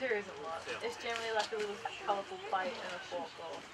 There isn't a lot. It's generally like a little colourful fight and a fork or.